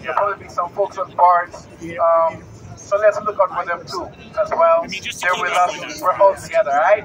There'll probably be some folks on boards. Um, so let's look out for them too, as well. They're with us. We're all together, right?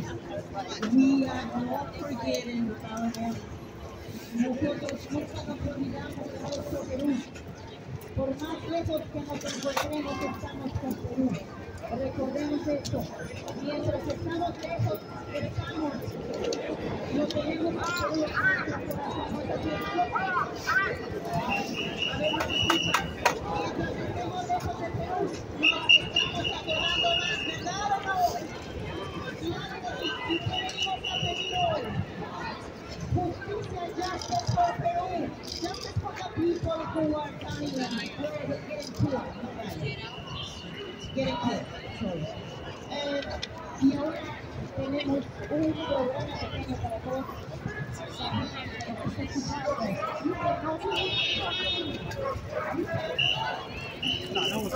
We are not forgetting. Nosotros nunca nos olvidamos de nuestro Perú. Por más lejos que nos encontremos, estamos con Perú. Recordemos esto. Mientras estamos lejos, estamos. No tenemos a Perú en. Justice for Peru. Justice for the people they're getting. Eh, que